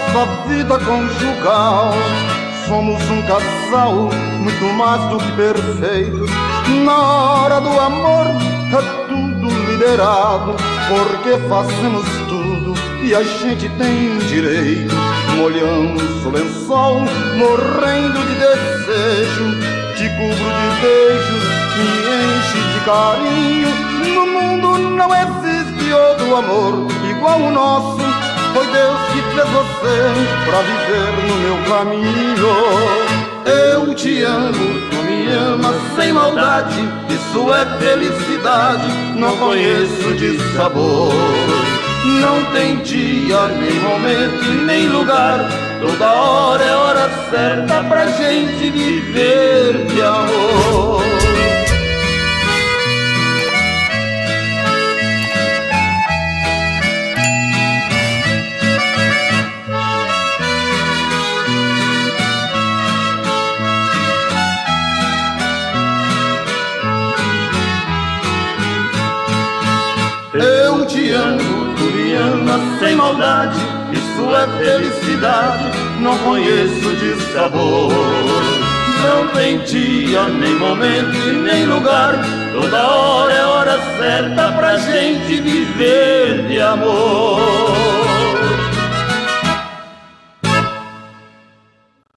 nossa vida conjugal. Somos um casal muito mais do que perfeito. Na hora do amor é tudo liberado, porque fazemos tudo e a gente tem direito. Molhamos o lençol, morrendo de desejo, te cubro de beijos, me enche de carinho. No mundo não existe outro amor igual o nosso fez você pra viver no meu caminho. Eu te amo, tu me amas sem maldade. Isso é felicidade, não conheço de sabor. Não tem dia, nem momento, nem lugar. Toda hora é hora certa pra gente viver te amo, tu me amas sem maldade. Isso é felicidade, não conheço de sabor. Não tem dia, nem momento e nem lugar. Toda hora é hora certa pra gente viver de amor.